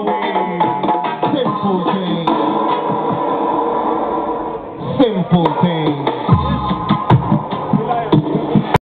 always simple things. Simple things.